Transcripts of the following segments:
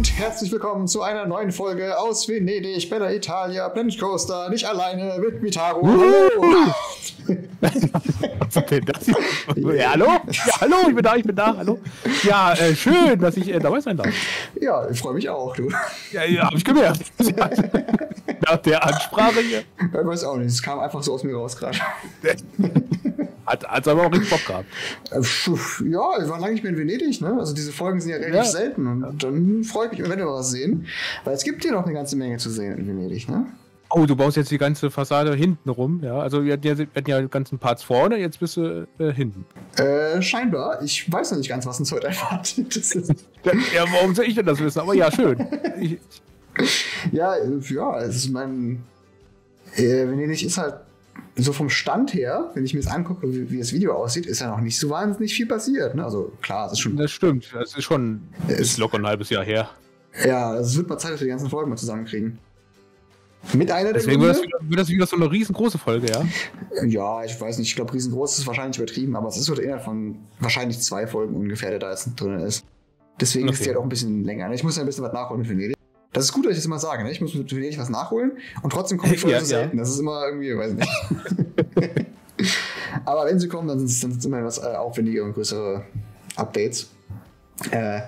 und herzlich willkommen zu einer neuen Folge aus Venedig, Bella Italia, Planet Coaster, nicht alleine mit Mitaro. Hallo! Ja, hallo? Ja, hallo, ich bin da, ich bin da, hallo. Ja, äh, schön, dass ich äh, dabei sein darf. Ja, ich freue mich auch, du. Ja, ja, hab ich gemerkt. Nach der Ansprache hier. Ich weiß auch nicht, es kam einfach so aus mir raus gerade. Hat, hat aber auch richtig Bock gehabt. Äh, Ja, ich war lange nicht mehr in Venedig, ne? Also diese Folgen sind ja relativ Ja. selten und dann freue ich mich, wenn wir was sehen. Weil es gibt hier noch eine ganze Menge zu sehen in Venedig, ne? Oh, du baust jetzt die ganze Fassade hinten rum, ja? Also wir hatten ja, wir hatten ja die ganzen Parts vorne, jetzt bist du äh, hinten. Äh, scheinbar. Ich weiß noch nicht ganz, was uns heute erwartet. Ja, warum soll ich denn das wissen? Aber ja, schön. Ich, ja, äh, ja, es ist mein. Äh, Venedig ist halt so vom Stand her, wenn ich mir das angucke, wie, wie das Video aussieht, ist ja noch nicht so wahnsinnig viel passiert. Ne? Also klar, es ist schon. das stimmt. Das ist schon ist locker ein halbes Jahr her. Ja, es wird mal Zeit, dass wir die ganzen Folgen mal zusammenkriegen. Mit einer der Deswegen wird das, Gründe. wieder, wird das wieder so eine riesengroße Folge, ja? Ja, ich weiß nicht, ich glaube, riesengroß ist wahrscheinlich übertrieben, aber es ist so der Inhalt von wahrscheinlich zwei Folgen ungefähr, der da jetzt drin ist. Deswegen ist Okay. die halt auch ein bisschen länger. ne? Ich muss ja ein bisschen was nachholen mit Venedig. Das ist gut, dass ich das immer sage, ne? Ich muss Venedig was nachholen und trotzdem kommen die Folgen Ja, so ja. selten. Das ist immer irgendwie, weiß nicht. aber wenn sie kommen, dann sind es immer was äh, aufwendige und größere Updates. Äh,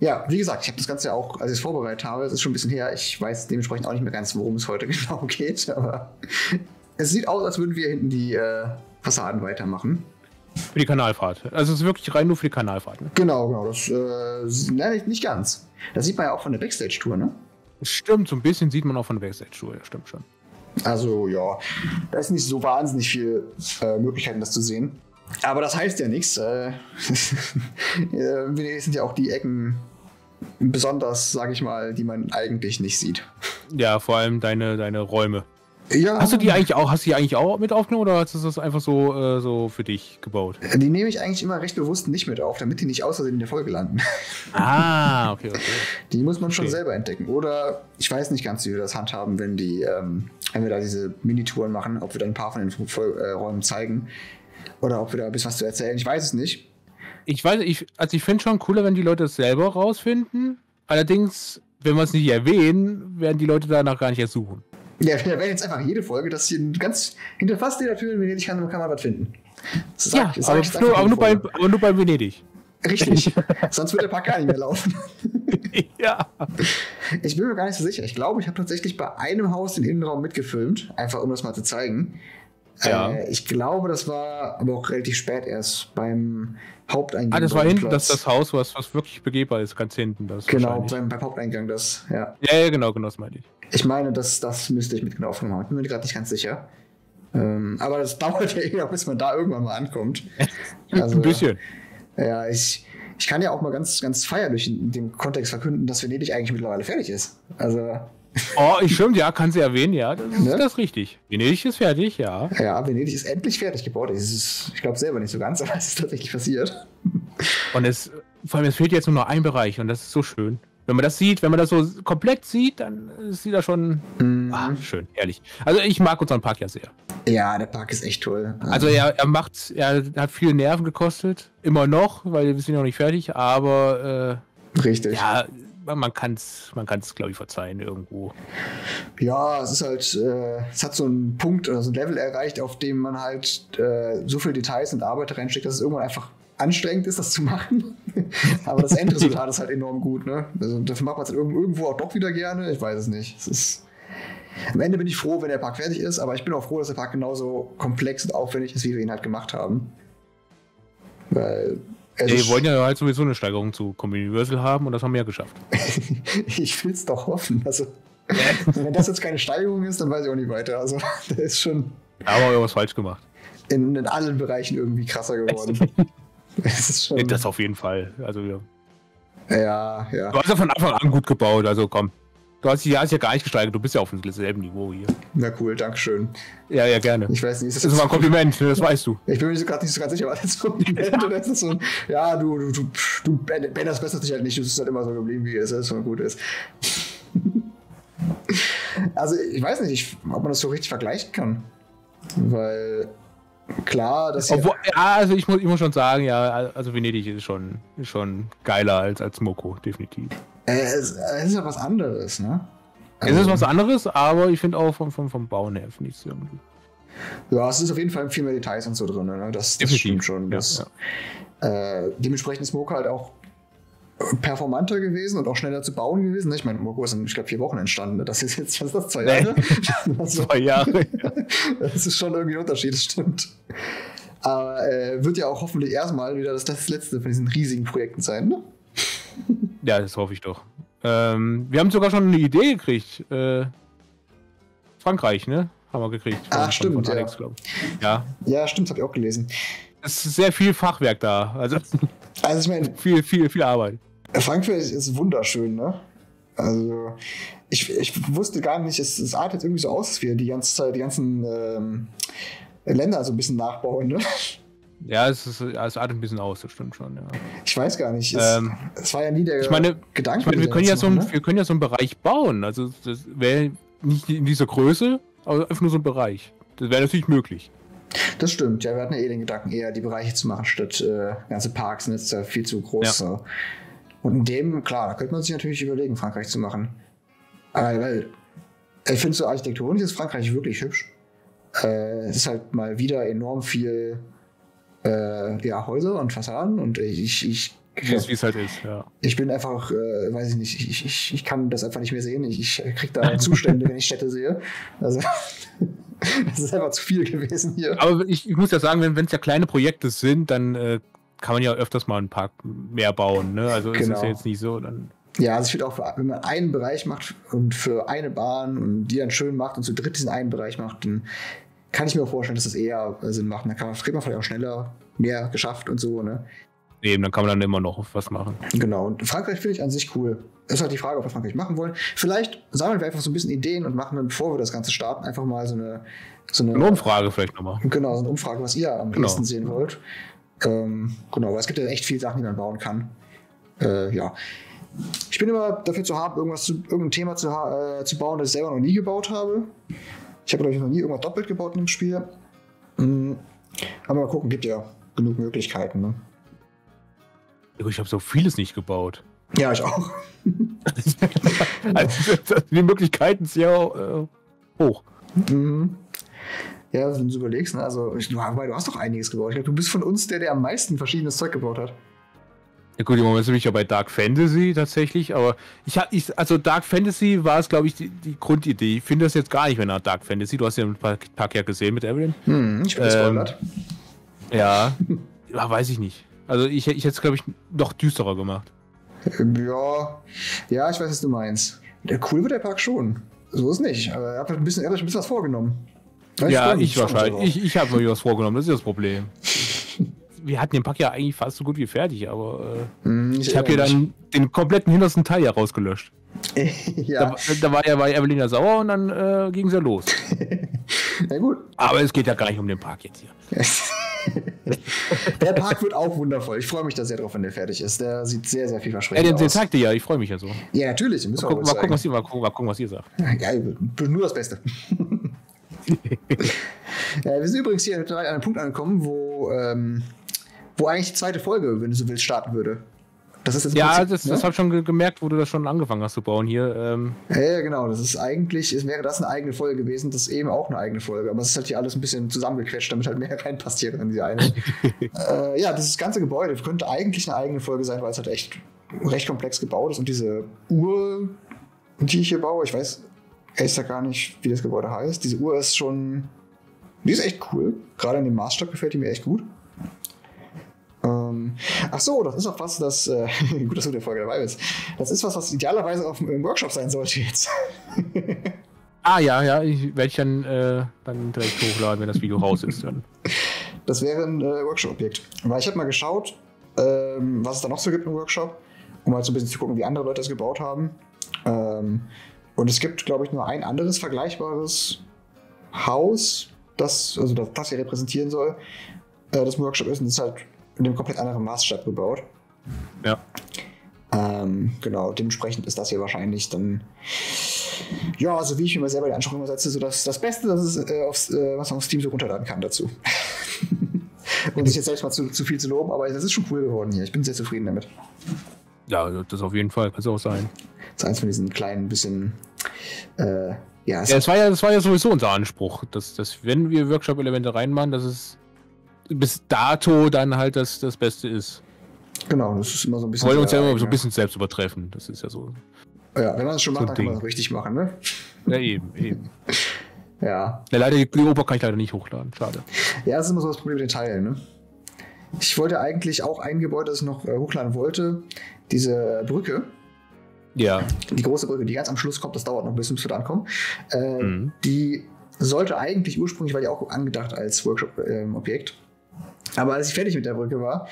ja, wie gesagt, ich habe das Ganze ja auch, als ich es vorbereitet habe, es ist schon ein bisschen her, ich weiß dementsprechend auch nicht mehr ganz, worum es heute genau geht, aber es sieht aus, als würden wir hinten die äh, Fassaden weitermachen. Für die Kanalfahrt. Also es ist wirklich rein nur für die Kanalfahrt. Ne? Genau, genau, das, äh, nein, nicht, ganz. Das sieht man ja auch von der Backstage-Tour, ne? Stimmt, so ein bisschen sieht man auch von der Backstage-Tour, ja, stimmt schon. Also, ja, da ist nicht so wahnsinnig viel äh, Möglichkeiten, das zu sehen. Aber das heißt ja nichts. Äh, äh, sind ja auch die Ecken besonders, sage ich mal, die man eigentlich nicht sieht. Ja, vor allem deine, deine Räume. Ja, Hast du die eigentlich auch, hast du die eigentlich auch mit aufgenommen oder hast du das einfach so, äh, so für dich gebaut? Die nehme ich eigentlich immer recht bewusst nicht mit auf, damit die nicht aus Versehen in der Folge landen. Ah, okay, okay. Die muss man schon Okay. selber entdecken. Oder ich weiß nicht ganz, wie wir das handhaben, wenn die, ähm, wenn wir da diese Minitouren machen, ob wir dann ein paar von den Fol- äh, Räumen zeigen. Oder ob wir da ein bisschen was zu erzählen. Ich weiß es nicht. Ich weiß, ich, also ich finde schon cooler, wenn die Leute es selber rausfinden. Allerdings, wenn wir es nicht erwähnen, werden die Leute danach gar nicht erst suchen. Ja, wir werden jetzt einfach jede Folge, dass hier ganz hinter fast jeder Tür in Venedig kann, kann man was finden. Ja, sag aber, ich nur, aber, nur bei, aber nur bei Venedig. Richtig. Sonst wird der Park gar nicht mehr laufen. ja. Ich bin mir gar nicht so sicher. Ich glaube, ich habe tatsächlich bei einem Haus den Innenraum mitgefilmt, einfach um das mal zu zeigen. Ja. Äh, ich glaube, das war aber auch relativ spät erst beim Haupteingang. Ah, das war hinten, das das Haus, was, was wirklich begehbar ist, ganz hinten. Das Genau, beim, beim Haupteingang das, ja. Ja, ja, genau, genau, das meinte ich. Ich meine, das, das müsste ich mit aufgenommen haben. Ich bin mir gerade nicht ganz sicher. Ähm, aber das dauert ja eh noch, bis man da irgendwann mal ankommt. Also, Ein bisschen. Ja, ich, ich kann ja auch mal ganz, ganz feierlich in dem Kontext verkünden, dass Venedig eigentlich mittlerweile fertig ist. Also, Oh, ich stimmt, ja, kann sie erwähnen, ja, das ist Ne? das ist richtig. Venedig ist fertig, ja. ja, Venedig ist endlich fertig gebaut. Ist, ich glaube selber nicht so ganz, aber es ist tatsächlich passiert. Und es, vor allem, es fehlt jetzt nur noch ein Bereich und das ist so schön. Wenn man das sieht, wenn man das so komplett sieht, dann sieht das schon Mhm. ah, schön, ehrlich. Also ich mag unseren Park ja sehr. Ja, der Park ist echt toll. Also er, er macht, er hat viele Nerven gekostet, immer noch, weil wir sind noch nicht fertig, aber Richtig. äh, ja, man kann es, man kann's, glaube ich, verzeihen irgendwo. Ja, es ist halt, äh, es hat so einen Punkt oder so ein Level erreicht, auf dem man halt äh, so viel Details und Arbeit reinsteckt, dass es irgendwann einfach anstrengend ist, das zu machen. Aber das Endresultat ist halt enorm gut, ne? Also dafür macht man es halt irgend- irgendwo auch doch wieder gerne. Ich weiß es nicht. Es ist am Ende bin ich froh, wenn der Park fertig ist, aber ich bin auch froh, dass der Park genauso komplex und aufwendig ist, wie wir ihn halt gemacht haben. Weil Ja, ist- wir wollen ja halt sowieso eine Steigerung zu Universal haben und das haben wir ja geschafft. ich will es doch hoffen. Also, wenn das jetzt keine Steigerung ist, dann weiß ich auch nicht weiter. Also, der ist schon Da haben wir was falsch gemacht. in, in allen Bereichen irgendwie krasser geworden. Es ist schon. Das auf jeden Fall. Also ja. ja, ja. Du hast ja von Anfang an gut gebaut, also komm. Du hast, dich- hast ja gar nicht gesteigert, du bist ja auf demselben Niveau hier. Na cool, Dankeschön. Ja, ja, gerne. Ich weiß nicht, ist Das ist mal ein Kompliment, ne, das weißt du. Ich bin mir gerade nicht so ganz sicher, was das Kompliment oder ist das so ein, ja, du, du, du, du, Ben, Ben, das bessert dich halt nicht, es ist halt immer so geblieben, wie es ist und gut ist. Also, ich weiß nicht, ich, ob man das so richtig vergleichen kann. Weil, klar, das Obwohl, ja, also ich muss, ich muss schon sagen, ja, also Venedig ist schon, ist schon geiler als, als Moko, definitiv. Äh, es, ist ja was anderes, ne? es ist was anderes, aber ich finde auch vom, vom, vom Bauen her finde ich es irgendwie. Ja, es ist auf jeden Fall viel mehr Details und so drin. Ne? Das, das stimmt schon. Das, Äh, dementsprechend ist Mocha halt auch performanter gewesen und auch schneller zu bauen gewesen. ne? Ich meine, Mocha ist in, ich glaube, vier Wochen entstanden. Das ist jetzt, was ist das, zwei Jahre? Also, Zwei Jahre. das ist schon irgendwie ein Unterschied, das stimmt. Aber äh, wird ja auch hoffentlich erstmal wieder das, das letzte von diesen riesigen Projekten sein, ne? Ja, das hoffe ich doch. Ähm, wir haben sogar schon eine Idee gekriegt. Äh, Frankreich, ne? Haben wir gekriegt. Ah, stimmt, ja. glaub ich. ja. Ja, stimmt, habe ich auch gelesen. Es ist sehr viel Fachwerk da. Also Also ich meine, viel, viel, viel Arbeit. Frankfurt ist wunderschön, ne? Also, ich, ich wusste gar nicht, es, es artet irgendwie so aus, als wir die ganze Zeit, die ganzen ähm, Länder so ein bisschen nachbauen, ne? Ja, es, ist, es artet ein bisschen aus, das stimmt schon, ja. Ich weiß gar nicht. Es, Ähm, es war ja nie der ich meine- Gedanke. Ich meine, wir können, ja so einen, machen, ne? wir können ja so einen Bereich bauen. Also das wäre nicht in dieser Größe, aber einfach nur so ein Bereich. Das wäre natürlich möglich. Das stimmt, ja, wir hatten ja eh den Gedanken, eher die Bereiche zu machen, statt äh, ganze Parks, ne? das ist ja viel zu groß. So. Und in dem, klar, da könnte man sich natürlich überlegen, Frankreich zu machen. Aber weil, ich finde so architektonisch ist Frankreich wirklich hübsch. Äh, es ist halt mal wieder enorm viel ja, Häuser und Fassaden und ich, ich, es wie es halt ist, ja. ich bin einfach, äh, weiß ich nicht, ich, ich, ich kann das einfach nicht mehr sehen. Ich, ich krieg da Zustände, wenn ich Städte sehe. Also, das ist einfach zu viel gewesen hier. Aber ich, ich muss ja sagen, wenn es ja kleine Projekte sind, dann äh, kann man ja öfters mal einen Park mehr bauen. Ne? Also es ist Genau. ja jetzt nicht so. Dann, Ja, also ich finde auch, wenn man einen Bereich macht und für eine Bahn und die dann schön macht und zu dritt diesen einen Bereich macht, dann kann ich mir auch vorstellen, dass das eher Sinn macht. Dann kann man, kriegt man vielleicht auch schneller mehr geschafft und so, ne? eben, dann kann man dann immer noch was machen. Genau. Und Frankreich finde ich an sich cool. Ist halt die Frage, ob wir Frankreich machen wollen. Vielleicht sammeln wir einfach so ein bisschen Ideen und machen dann, bevor wir das Ganze starten, einfach mal so eine, so eine, Eine Umfrage vielleicht nochmal. genau, so eine Umfrage, was ihr am Genau. sehen wollt. Ähm, genau, weil es gibt ja echt viele Sachen, die man bauen kann. Äh, ja. Ich bin immer dafür zu haben, irgendwas zu, irgendein Thema zu, äh, zu bauen, das ich selber noch nie gebaut habe. Ich habe, glaube ich, noch nie irgendwas doppelt gebaut in dem Spiel. Mm, aber mal gucken, gibt ja genug Möglichkeiten. Ne? Ich habe so vieles nicht gebaut. Ja, ich auch. also, die Möglichkeiten sind ja äh, hoch. Mhm. Ja, wenn du überlegst, ne? also ich, du, du hast doch einiges gebaut. Ich glaube, du bist von uns der, der am meisten verschiedenes Zeug gebaut hat. Ja gut, im Moment bin ich ja bei Dark Fantasy tatsächlich, aber ich habe, also Dark Fantasy war es, glaube ich, die, die Grundidee. Ich finde das jetzt gar nicht mehr nach Dark Fantasy. Du hast ja ein paar Tag ja gesehen mit Evelyn. Hm, ich bin Ähm, gespoilert. Ja, ja weiß ich nicht. Also ich, ich hätte es, glaube ich, noch düsterer gemacht. Ja, ja, ich weiß, was du meinst. Der cool wird der Park schon. So ist nicht. Aber er hat ein bisschen, er hat ein bisschen was vorgenommen. ja, freu mich ich schon wahrscheinlich. Ich, ich habe mir was vorgenommen, das ist das Problem. Wir hatten den Pack ja eigentlich fast so gut wie fertig, aber äh, Hm, ich habe hier dann den kompletten hintersten Teil ja rausgelöscht. ja, Da, da war ja bei Evelyn ja sauer und dann äh, ging es ja los. na gut. Aber es geht ja gar nicht um den Park jetzt hier. der Park wird auch wundervoll. Ich freue mich da sehr drauf, wenn der fertig ist. Der sieht sehr, sehr Ja, vielversprechend den, den aus. zeigt ihr ja, ich freue mich ja so. Ja, natürlich. den Müssen wir Guck, auch mal, gucken, was ihr, mal, gucken, mal gucken, was ihr sagt. Ja, nur das Beste. ja, wir sind übrigens hier an einem Punkt angekommen, wo, ähm, wo eigentlich die zweite Folge, wenn du so willst, starten würde. Das ist Ja, Prinzip, das, ne? das habe ich schon ge gemerkt, wo du das schon angefangen hast zu bauen hier. Ähm, Ja, ja, genau. Das ist eigentlich, es wäre das eine eigene Folge gewesen, das ist eben auch eine eigene Folge. Aber es ist halt hier alles ein bisschen zusammengequetscht, damit halt mehr reinpasst hier in die eine. äh, ja, dieses ganze Gebäude könnte eigentlich eine eigene Folge sein, weil es halt echt recht komplex gebaut ist. Und diese Uhr, die ich hier baue, ich weiß gesagt gar nicht, wie das Gebäude heißt. Diese Uhr ist schon, die ist echt cool. Gerade in dem Maßstab gefällt die mir echt gut. Ach so, das ist auch was, das, äh, gut, dass du in der Folge dabei bist. Das ist was, was idealerweise auf dem Workshop sein sollte jetzt. ah ja, ja, ich werde ich dann, äh, dann direkt hochladen, wenn das Video raus ist. Dann. Das wäre ein äh, Workshop-Objekt. Weil ich habe mal geschaut, ähm, was es da noch so gibt im Workshop, um halt so ein bisschen zu gucken, wie andere Leute das gebaut haben. Ähm, und es gibt, glaube ich, nur ein anderes vergleichbares Haus, das, also das, das hier repräsentieren soll, äh, das im Workshop ist. Und das ist halt in einem komplett anderen Maßstab gebaut. Ja. Ähm, genau, dementsprechend ist das hier wahrscheinlich dann, ja, also wie ich mir mal selber die Anschauung immer setze, so das, das Beste, das ist, äh, aufs, äh, was man auf Steam so runterladen kann dazu. Und sich jetzt selbst mal zu, zu viel zu loben, aber das ist schon cool geworden hier. Ich bin sehr zufrieden damit. Ja, das auf jeden Fall, kann es auch sein. Das ist eins von diesen kleinen bisschen. Äh, ja, es Ja, das war ja, das war ja sowieso unser Anspruch, dass, dass wenn wir Workshop-Elemente reinmachen, dass es bis dato dann halt das, das Beste ist. genau, das ist immer so ein Wir bisschen. wollen uns ja immer so ein bisschen selbst übertreffen. Das ist ja so. Ja, wenn man es schon so macht, dann kann man Ding. es richtig machen, ne? Ja, eben, eben. Ja. Ja, leider, die, die Oper kann ich leider nicht hochladen. Schade. Ja, das ist immer so das Problem mit den Teilen, ne? Ich wollte eigentlich auch ein Gebäude, das ich noch äh, hochladen wollte. Diese Brücke, Ja. die große Brücke, die ganz am Schluss kommt, das dauert noch ein bisschen, bis wir da ankommen. Äh, Mhm. Die sollte eigentlich ursprünglich, war die auch angedacht als Workshop-Objekt. Aber als ich fertig mit der Brücke war,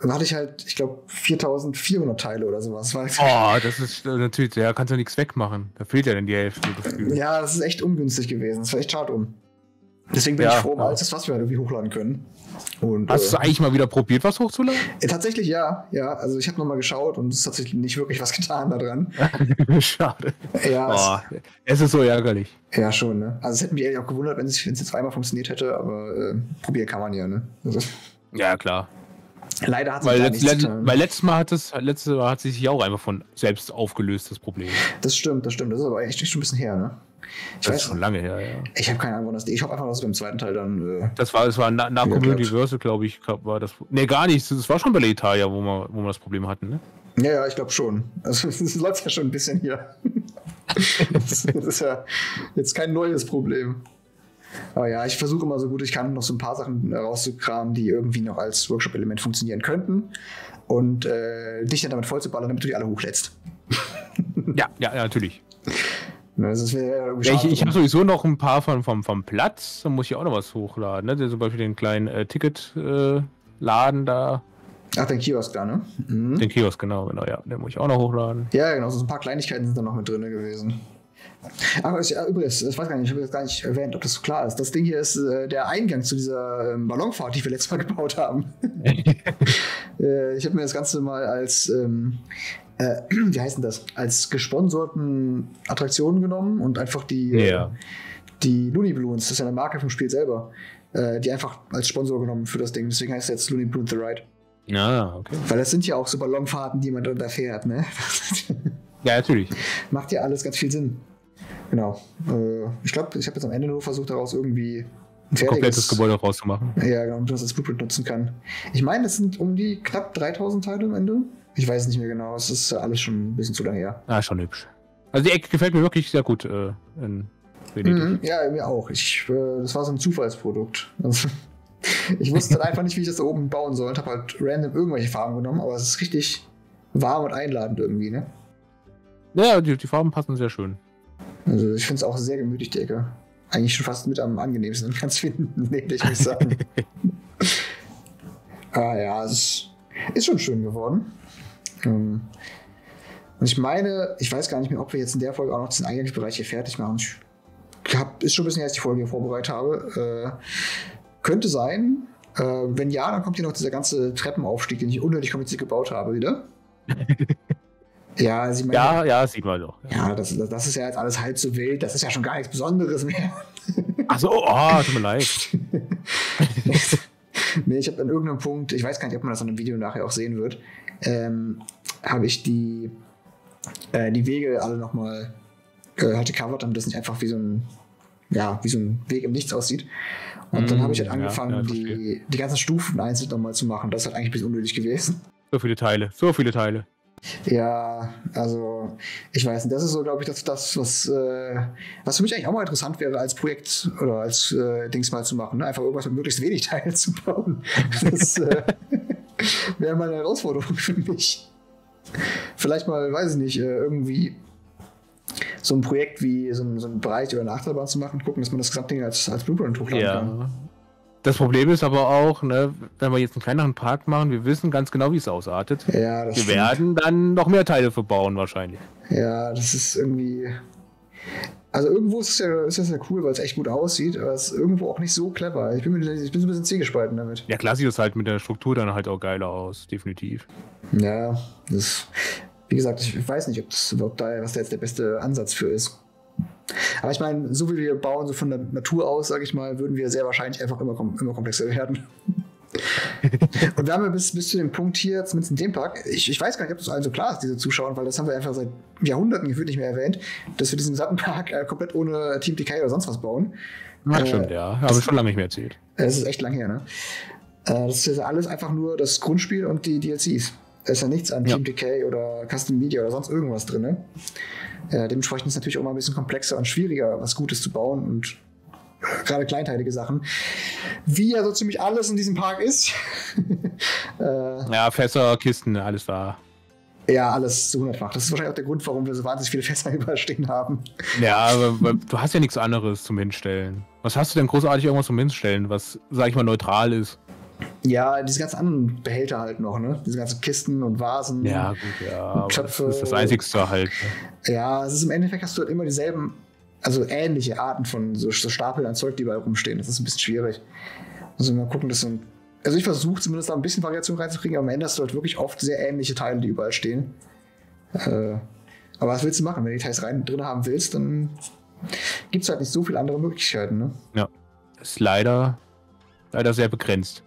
hatte ich halt, ich glaube, 4400 Teile oder sowas. Oh, das ist äh, natürlich, ja, kannst du nichts wegmachen. Da fehlt ja dann die Hälfte. Ja, das ist echt ungünstig gewesen. Das war echt schade um. Deswegen bin Ja, ich froh, ja. alles, das, was wir halt irgendwie hochladen können. Und, Hast du äh, eigentlich mal wieder probiert, was hochzuladen? äh, tatsächlich ja, ja. Also ich habe nochmal geschaut und es ist tatsächlich nicht wirklich was getan daran. Schade. Ja, Oh, es ist so ärgerlich. es, ja schon, ne? Also es hätte mich ehrlich auch gewundert, wenn es wenn es jetzt zweimal funktioniert hätte, aber äh, probieren kann man ja, ne? Also, Ja, klar. Leider hat sich Weil, letzt, nichts letzt, getan. weil letztes Mal hat es, letztes Mal hat sich auch einfach von selbst aufgelöst, das Problem. Das stimmt, das stimmt. Das ist aber echt schon ein bisschen her, ne? Ich Das ist weiß, schon lange her, ja. ich habe keine Ahnung, das Ich hoffe einfach, dass es beim zweiten Teil dann. Äh, Das war, das war nach, nach Community glaube ich, war das. Nee, gar nicht. Das war schon bei Leitalia, wo wir, wo wir das Problem hatten, ne? ja, ja, ich glaube schon. Also es läuft ja schon ein bisschen hier. das, das ist ja jetzt kein neues Problem. Aber ja, ich versuche immer so gut ich kann, noch so ein paar Sachen rauszukramen, die irgendwie noch als Workshop-Element funktionieren könnten. Und äh, dich dann damit vollzuballern, damit du die alle hochlädst. Ja, ja, natürlich. Ne, ich ich habe sowieso noch ein paar von, vom, vom Platz, da muss ich auch noch was hochladen, ne? Zum Beispiel den kleinen äh, Ticket-Laden da, Ach, den Kiosk da, ne? Mhm. den Kiosk, genau, genau, ja, den muss ich auch noch hochladen. Ja, genau, so ein paar Kleinigkeiten sind da noch mit drin gewesen. Aber ich, ja, übrigens, ich weiß gar nicht, ich habe jetzt gar nicht erwähnt, ob das so klar ist. Das Ding hier ist äh, der Eingang zu dieser ähm, Ballonfahrt, die wir letztes Mal gebaut haben. äh, ich habe mir das Ganze mal als, ähm, äh, wie heißt denn das, als gesponserten Attraktionen genommen und einfach die, äh, Ja. die Looney Balloons, das ist ja eine Marke vom Spiel selber, äh, die einfach als Sponsor genommen für das Ding. Deswegen heißt es jetzt Looney Balloons The Ride. Ja, okay. Weil das sind ja auch so Ballonfahrten, die man da fährt, ne? Ja, natürlich. Macht ja alles ganz viel Sinn. Genau. Äh, ich glaube, ich habe jetzt am Ende nur versucht, daraus irgendwie ein Komplettes Gebäude rauszumachen. Ja, genau, und das als Blueprint nutzen kann. Ich meine, es sind um die knapp 3000 Teile am Ende. Ich weiß es nicht mehr genau. Es ist alles schon ein bisschen zu lange her. Ah, schon hübsch. Also die Ecke gefällt mir wirklich sehr gut äh, in Venedig. Mhm, ja, mir auch. Ich, äh, das war so ein Zufallsprodukt. Also, ich wusste dann einfach nicht, wie ich das da oben bauen soll und habe halt random irgendwelche Farben genommen, aber es ist richtig warm und einladend irgendwie, ne? Ja, die, die Farben passen sehr schön. Also ich finde es auch sehr gemütlich, die Ecke. Eigentlich schon fast mit am angenehmsten ganz finden, nee, ich muss sagen. ah ja, es ist, ist schon schön geworden. Ähm, und ich meine, ich weiß gar nicht mehr, ob wir jetzt in der Folge auch noch diesen Eingangsbereich hier fertig machen. Ich hab, ist schon ein bisschen her, als ich die Folge hier vorbereitet habe. Äh, könnte sein. Äh, wenn ja, dann kommt hier noch dieser ganze Treppenaufstieg, den ich unnötig kompliziert gebaut habe, wieder. ja, also ich meine, Ja, ja, sieht man doch. ja, das, das, ist ja jetzt alles halb so wild. Das ist ja schon gar nichts Besonderes mehr. Achso, oh, tut mir leid. nee, ich habe an irgendeinem Punkt, ich weiß gar nicht, ob man das an einem Video nachher auch sehen wird, ähm, habe ich die, äh, die Wege alle nochmal äh, halt gecovert, damit das nicht einfach wie so ein, ja, wie so ein Weg im Nichts aussieht. Und dann Mm, habe ich halt ja, angefangen, ja, die, verstehe. die ganzen Stufen einzeln nochmal zu machen. Das ist halt eigentlich ein bisschen unnötig gewesen. So viele Teile, so viele Teile. Ja, also ich weiß nicht, das ist so, glaube ich, das, das was, äh, was für mich eigentlich auch mal interessant wäre, als Projekt oder als äh, Dings mal zu machen. Ne? Einfach irgendwas mit möglichst wenig Teilen zu bauen. Das äh, wäre mal eine Herausforderung für mich. Vielleicht mal, weiß ich nicht, äh, irgendwie so ein Projekt wie so ein, so ein Bereich oder eine Achterbahn zu machen, gucken, dass man das gesamte Ding als, als Blueprint hochladen kann. Das Problem ist aber auch, ne, wenn wir jetzt einen kleineren Park machen, wir wissen ganz genau, wie es ausartet. Ja, das Wir stimmt. werden dann noch mehr Teile verbauen wahrscheinlich. Ja, das ist irgendwie. Also irgendwo ist es ja, ist das ja cool, weil es echt gut aussieht, aber es ist irgendwo auch nicht so clever. Ich bin, mir, ich bin so ein bisschen zähgespalten damit. Ja, klar sieht es halt mit der Struktur dann halt auch geiler aus, definitiv. Ja, das. Wie gesagt, ich weiß nicht, ob das überhaupt da, was da jetzt der beste Ansatz für ist. Aber ich meine, so wie wir bauen, so von der Natur aus, sage ich mal, würden wir sehr wahrscheinlich einfach immer, immer komplexer werden. Und wir haben ja bis, bis zu dem Punkt hier, zumindest in dem Park, ich, ich weiß gar nicht, ob das allen so klar ist, diese Zuschauer, weil das haben wir einfach seit Jahrhunderten gefühlt nicht mehr erwähnt, dass wir diesen gesamten Park äh, komplett ohne Team Decay oder sonst was bauen. Ja, äh, stimmt, ja. Habe ich schon lange nicht mehr erzählt. Es ist echt lang her, ne? Äh, das ist alles einfach nur das Grundspiel und die DLCs. Da ist ja nichts an ja. Team Decay oder Custom Media oder sonst irgendwas drin. Ne? Äh, dementsprechend ist es natürlich auch mal ein bisschen komplexer und schwieriger, was Gutes zu bauen und gerade kleinteilige Sachen. Wie ja so ziemlich alles in diesem Park ist. äh, ja, Fässer, Kisten, alles da. Ja, alles zu hundertfach. Das ist wahrscheinlich auch der Grund, warum wir so wahnsinnig viele Fässer überstehen haben. Ja, aber du hast ja nichts anderes zum Hinstellen. Was hast du denn großartig irgendwas zum Hinstellen, was, sag ich mal, neutral ist? Ja, diese ganzen anderen Behälter halt noch, ne? Diese ganzen Kisten und Vasen. Ja, gut, ja. Töpfe. Das ist das Einzigste halt. Ne? Ja, es ist im Endeffekt hast du halt immer dieselben also ähnliche Arten von so, so Stapeln an Zeug, die überall rumstehen. Das ist ein bisschen schwierig. Also mal gucken, dass so also ich versuche zumindest da ein bisschen Variation reinzukriegen, aber am Ende hast du halt wirklich oft sehr ähnliche Teile, die überall stehen. Äh, aber was willst du machen? Wenn du die Teils rein drin haben willst, dann gibt es halt nicht so viele andere Möglichkeiten. Ne? Ja, das ist leider, leider sehr begrenzt.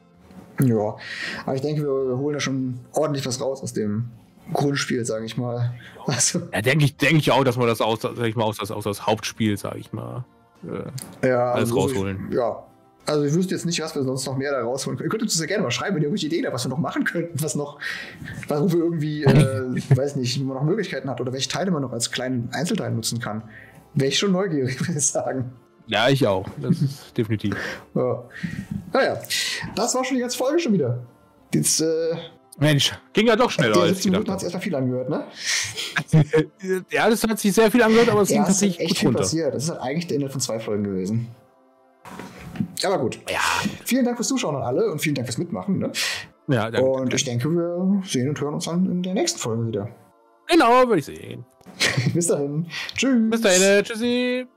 Ja, aber ich denke, wir holen da schon ordentlich was raus aus dem Grundspiel, sage ich mal. Also, ja, denke ich, denk ich auch, dass man das aus, sag ich mal, aus, das, aus das Hauptspiel, sage ich mal, äh, ja, alles also, rausholen. Ich, ja. Also ich wüsste jetzt nicht, was wir sonst noch mehr da rausholen können. Ihr könntet uns ja gerne mal schreiben, wenn ihr irgendwelche Ideen habt, was wir noch machen könnten, was noch, wo wir irgendwie, äh, ich weiß nicht, wo man noch Möglichkeiten hat oder welche Teile man noch als kleinen Einzelteil nutzen kann. Wäre ich schon neugierig, würde ich sagen. Ja, ich auch. Das ist definitiv. Ja. Naja, das war schon die ganze Folge schon wieder. Jetzt äh, Mensch, ging ja doch schneller. Der 17 Minuten hat sich erstmal viel angehört, ne? ja, das hat sich sehr viel angehört, aber es ja, ging tatsächlich echt gut viel runter. passiert. Das ist halt eigentlich der Inhalt von zwei Folgen gewesen. Aber gut. Ja. Vielen Dank fürs Zuschauen an alle und vielen Dank fürs Mitmachen. Ne? Ja, danke. Und ich denke, wir sehen und hören uns dann in der nächsten Folge wieder. Genau, würde ich sehen. Bis dahin. Tschüss. Bis dahin. Tschüssi.